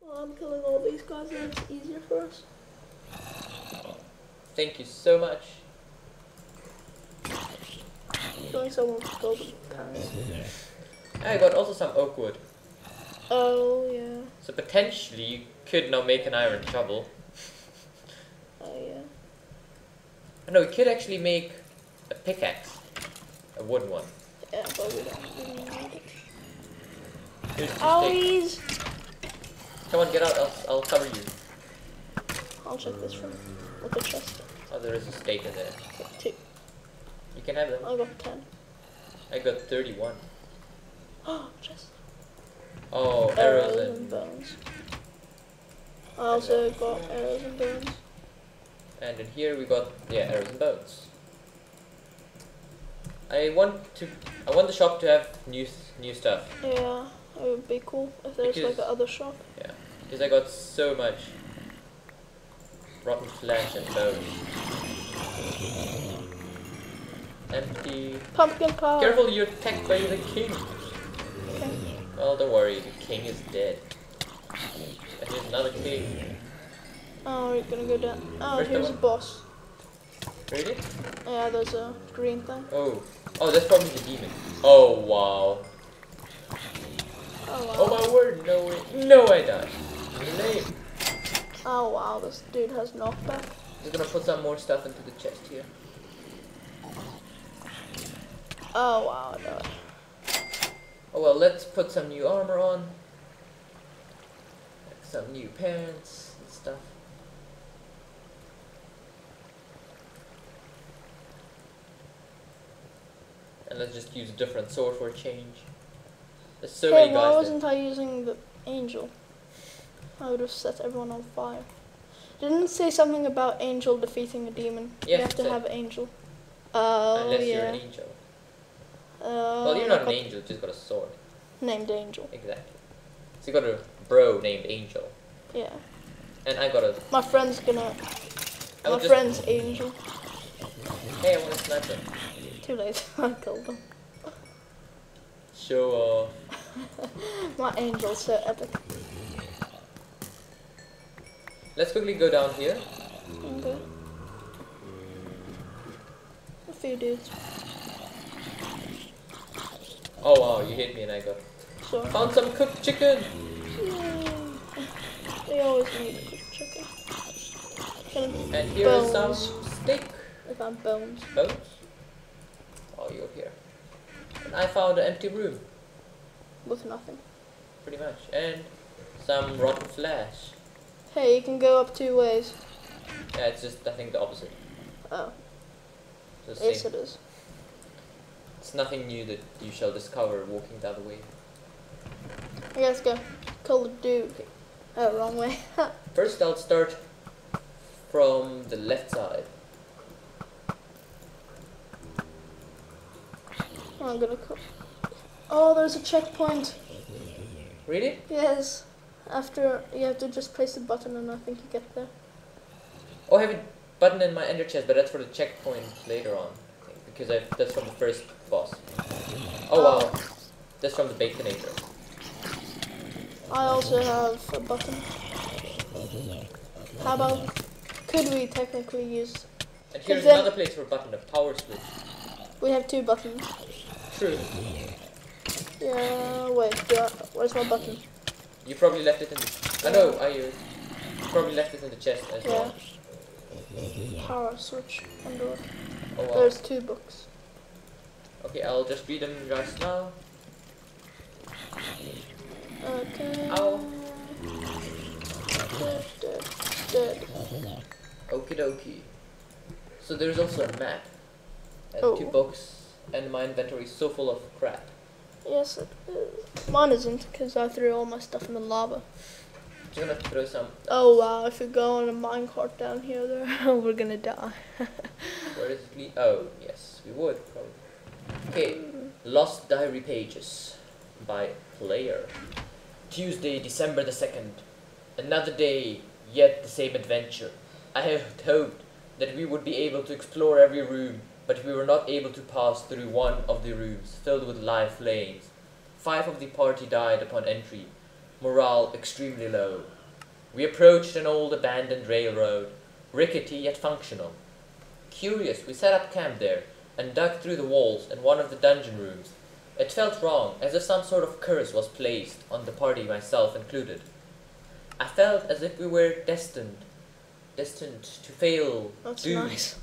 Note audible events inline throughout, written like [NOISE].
Well, I'm killing all these guys it's easier for us. Thank you so much. Killing someone with golden pants. I got also some oak wood. Oh, yeah. So potentially you could now make an iron shovel. Oh, yeah. No, we could actually make a pickaxe. A wooden one. Yeah, but we don't need it. Here's two sticks. Owies! Come on, get out, I'll, I'll cover you. I'll check this from with the chest. Oh, there is a stake in there. Two. You can have them. I got ten. I got 31. Oh, chest. Oh, arrows Arrows and... and bones. I also got arrows and bones. And in here we got, yeah, arrows and bones. I want to, I want the shop to have new, new stuff. Yeah, it would be cool if there's like Because- a other shop. Yeah, because I got so much rotten flesh and bones. Empty. Pumpkin pie. Careful, you're attacked by the king. Okay. Well, don't worry, the king is dead. And here's another king. Oh, we're gonna go down. Oh, here's a boss. Really? Yeah, there's a uh, green thing. Oh, oh, that's probably the demon. Oh wow. Oh wow. Oh my word, no way. No, I died. Lame. Oh wow, this dude has knockback. Just gonna put some more stuff into the chest here. Oh wow, no. Oh well, let's put some new armor on. Some new pants and stuff. And let's just use a different sword for a change. There's so hey, many why guys. wasn't I using the angel? I would have set everyone on fire. Didn't say something about angel defeating a demon? Yes, you have to have angel. Oh Unless you're yeah. an angel. Uh, well, you're not an angel, you just got a sword. Named Angel. Exactly. So you got a bro named Angel. Yeah. And I got a. My friend's gonna. I My friend's Angel. Hey, I want to snipe him. Too late. [LAUGHS] I killed him. Show off. [LAUGHS] My Angel's so epic. Let's quickly go down here. Okay. A few dudes. Oh wow, you hit me and I got. So. Found some cooked chicken! Yay. They always need cooked chicken. And here is some steak. I found bones. Bones? Oh, you're here. And I found an empty room, With nothing. pretty much. And some rotten flesh. Hey, you can go up two ways. Yeah, it's just, I think, the opposite. Oh, It's yes same. it is. It's nothing new that you shall discover walking the other way. Okay, let's go. Kill the dude. Oh, wrong way. [LAUGHS] First, I'll start from the left side. I'm gonna. Oh, there's a checkpoint. Really? Yes. After, you have to just press the button and I think you get there. Oh, I have a button in my ender chest, but that's for the checkpoint later on. Because I've, that's from the first boss. Oh, oh. wow, that's from the Baconator. I also have a button. How about, could we technically use, And here's another place for a button, a power switch. we have two buttons. True. Yeah, wait, I, where's my button? You probably left it in the. I know, I uh, probably left it in the chest as Yeah. well. Power switch under it. Oh wow. There's two books. Okay, I'll just read them just now. Okay. Ow. Dead, dead, dead. Okie dokie. So there's also a map. And Oh. two books, and my inventory is so full of crap. Yes, it is. Mine isn't, because I threw all my stuff in the lava. Just gonna throw some. Oh wow, if we go on a minecart down here, there, [LAUGHS] we're gonna die. [LAUGHS] Where is it? lead- Oh, yes, we would probably. Okay, Lost Diary Pages by Player. Tuesday, December the 2nd. Another day, yet the same adventure. I had hoped that we would be able to explore every room but we were not able to pass through one of the rooms filled with live flames. Five of the party died upon entry, morale extremely low. We approached an old abandoned railroad, rickety yet functional. Curious, we set up camp there and dug through the walls in one of the dungeon rooms. It felt wrong, as if some sort of curse was placed on the party, myself included. I felt as if we were destined, destined to fail, That's nice.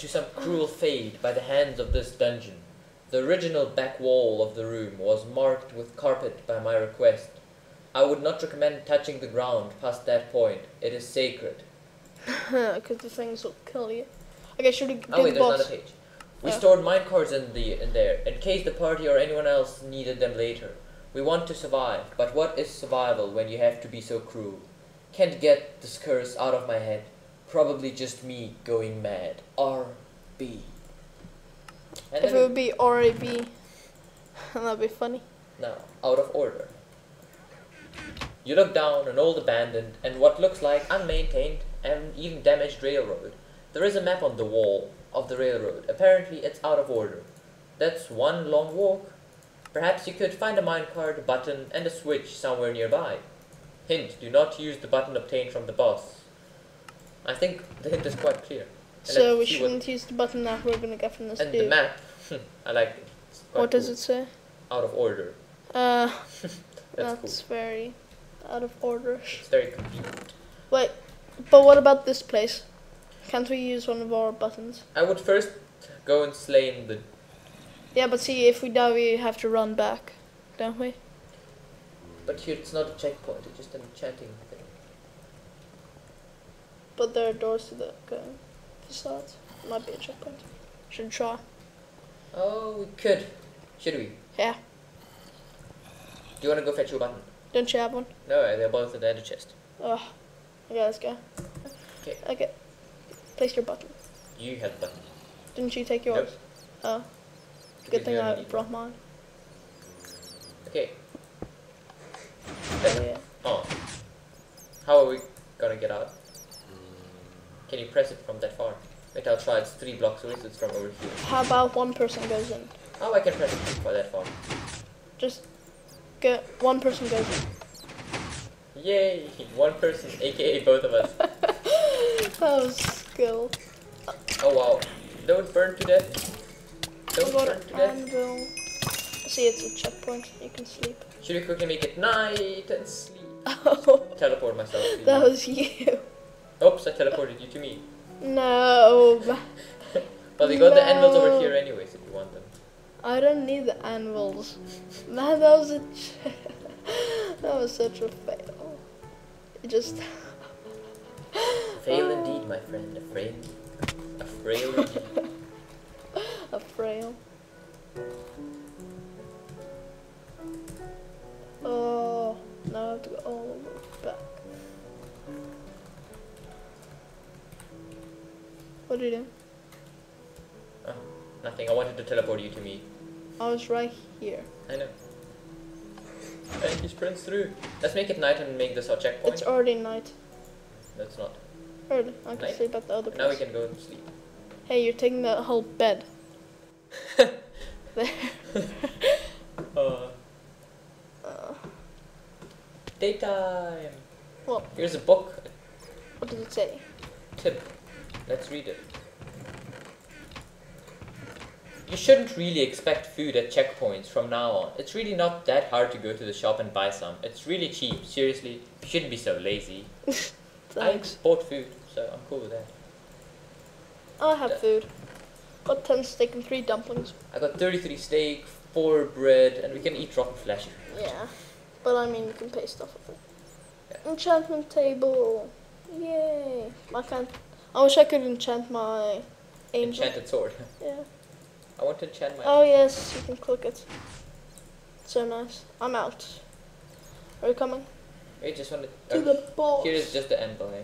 To some cruel fate by the hands of this dungeon. The original back wall of the room was marked with carpet by my request. I would not recommend touching the ground past that point. It is sacred. [LAUGHS] Because the things will kill you. Guess should have Oh wait, the there's boss. another page. We Yeah. stored minecarts in the in there in case the party or anyone else needed them later. We want to survive, but what is survival when you have to be so cruel? Can't get this curse out of my head. Probably just me going mad. R B. And If it would be RAB, [LAUGHS] that'd be funny. now, out of order. You look down an old abandoned and what looks like unmaintained and even damaged railroad. There is a map on the wall of the railroad. Apparently it's out of order. That's one long walk. Perhaps you could find a minecart, button, and a switch somewhere nearby. Hint, do not use the button obtained from the boss. I think the hint is quite clear. And So we let's see what- shouldn't use the button that we're gonna get from this And the map, I like it. What does cool. it say? Out of order. Uh, That's, [LAUGHS] that's cool. very out of order. It's very convenient. Wait, but what about this place? Can't we use one of our buttons? I would first go and slay the. Yeah, but see, if we die, we have to run back, don't we? But here it's not a checkpoint, it's just an enchanting. But there are doors to the uh, facades. Might be a checkpoint. Should try. Oh, we could. Should we? Yeah. Do you want to go fetch your button? Don't you have one? No, they're both in the ender chest. Oh, Okay, let's go. Okay. Okay. Place your button. You have the button. Didn't you take yours? Nope. Oh, Because good thing I brought mine. Okay. Oh, yeah. Oh. How are we gonna get out? Can you press it from that far? Wait, I'll try. It's three blocks away, so it's from over here. How about one person goes in? Oh, I can press it from that far. Just get One person goes in. Yay! [LAUGHS] One person, aka both of us. [LAUGHS] That was skill. Oh wow. Don't burn to death. Don't burn to death. anvil. See, it's a checkpoint. You can sleep. Should we quickly make it night and sleep? Oh, [LAUGHS] Teleport myself that you. was you. Oops, I teleported you to me. No, [LAUGHS] but we got the anvils over here anyways if you want them. I don't need the anvils. Man, that was a. ch- [LAUGHS] that was such a fail. It just. Fail [LAUGHS] indeed, my friend. A frail. A frail indeed. What did you do? Oh, nothing. I wanted to teleport you to me. I was right here. I know. And he sprints through. Let's make it night and make this our checkpoint. It's already night. That's not. Early. I can Night. sleep at the other place. Now we can go and sleep. Hey, you're taking the whole bed. [LAUGHS] there. Uh, Uh, daytime. Well. Here's a book. what does it say? Tip. Let's read it. You shouldn't really expect food at checkpoints from now on. It's really not that hard to go to the shop and buy some. It's really cheap. Seriously, you shouldn't be so lazy. [LAUGHS] Thanks. I bought food, so I'm cool with that. I have food. Got 10 steak and 3 dumplings. I got 33 steak, 4 bread, and we can eat rotten flesh. Yeah. But I mean, you can pay stuff with it. Enchantment table. Yay. I can't. I wish I could enchant my angel. Enchanted sword. [LAUGHS] Yeah. I want to enchant my. Oh, yes, you can click it. So nice. I'm out. Are you coming? Wait, just want To to. the boss. here is just the anvil, eh?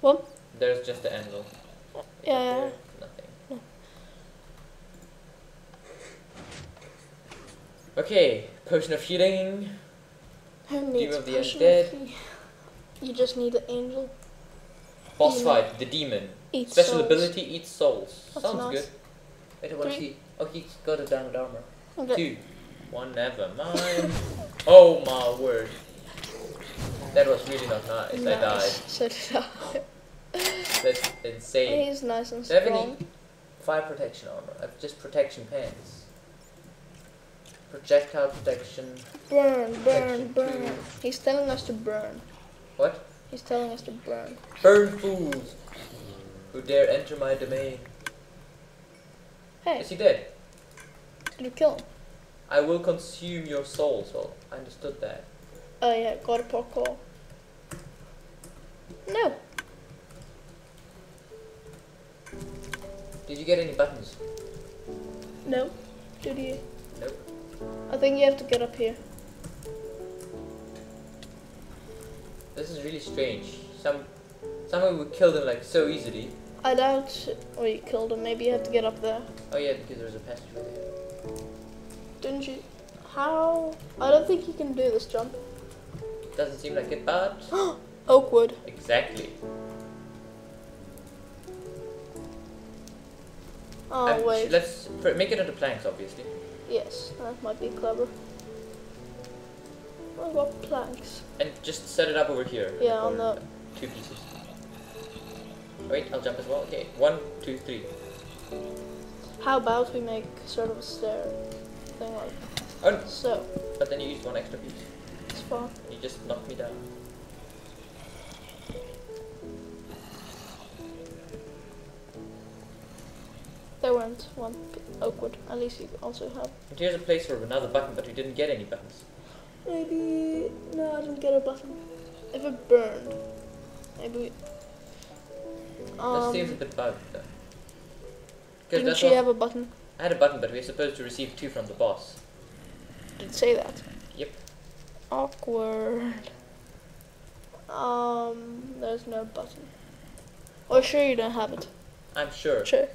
What? There's just the anvil. Yeah, yeah. There, Nothing. Yeah. Okay, potion of healing. Who needs potion of heal? You just need an angel. Boss Demon. fight, the demon. Eat Special souls. ability, eat souls. That's Sounds nice. good. Wait, what is Three. he? Oh, he's got a diamond armor. Okay. Two. One, never mind. [LAUGHS] oh my word. That was really not nice. I died. Nice. So did I. That's insane. He's nice and Do you have any strong. fire protection armor? Uh, just protection pants. Projectile protection. Burn, burn, Protection burn. He's telling us to burn. What? He's telling us to burn. Burn fools who dare enter my domain. Hey, Is he dead? did you kill him? I will consume your soul. So I understood that. Oh yeah, got a parkour. No. Did you get any buttons? No. Did you? Nope. I think you have to get up here. This is really strange. Some someone would kill them like so easily. I doubt. You killed them, Maybe you have to get up there. Oh yeah, because there's a passageway there. Didn't you? How? I don't think you can do this jump. Doesn't seem like it, but [GASPS] Oakwood. exactly. Oh Um, wait. Let's make it into planks, obviously. Yes, that might be clever. I got planks. And just set it up over here. Yeah, on the- two pieces. Wait, I'll jump as well. Okay, one, two, three. How about we make sort of a stair thing like Oh, no, so? but then you used one extra piece. It's fine. You just knocked me down. There weren't one Oakwood. At least you also have. And here's a place for another button, but we didn't get any buttons. Maybe no, I didn't get a button. If it burned, maybe. We, that um, seems a bit bugged, though. Because didn't that's she have a button? I had a button, but we are supposed to receive two from the boss. Did say that? Yep. Awkward. Um, there's no button. Or sure you don't have it. I'm sure. Check.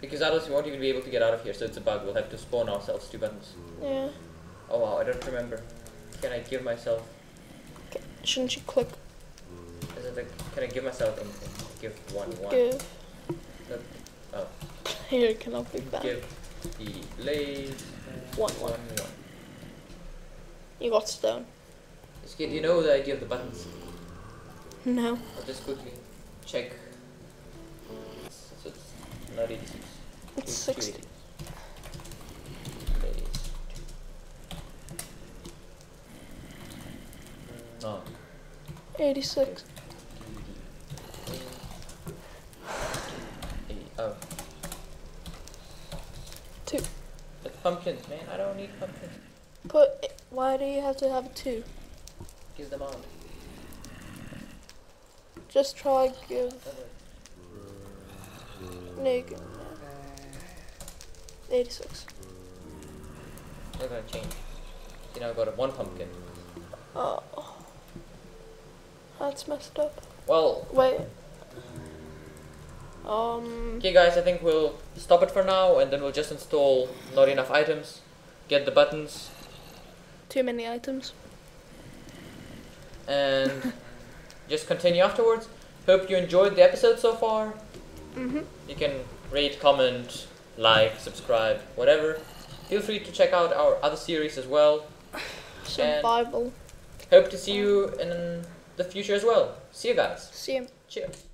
Because otherwise we won't even be able to get out of here, so it's a bug. We'll have to spawn ourselves two buttons. Yeah. Oh wow, I don't remember. Can I give myself... Shouldn't you click Is it like, can I give myself anything? Give one, one. give? Oh. Here it cannot be bad. Give the blaze... One, one. one, one. You got stone. Do you know the idea of the buttons? No. I'll just quickly check. So it's not 86. It's two 60. Mm, No. 86. Eight- Oh. Two. It's pumpkins, man. I don't need pumpkins. Put. Why do you have to have two? Give them out. Just try give. Naked. 86. Not gonna change. You know, I got a one pumpkin. Oh. That's messed up. Well, Wait. Um. okay, guys. I think we'll stop it for now, and then we'll just install not enough items, get the buttons, Too many items. and [LAUGHS] just continue afterwards. Hope you enjoyed the episode so far. Mm-hmm. You can rate, comment, like, subscribe, whatever. Feel free to check out our other series as well. [SIGHS] Survival. Hope to see you in the future as well. See you guys. See you. Cheers.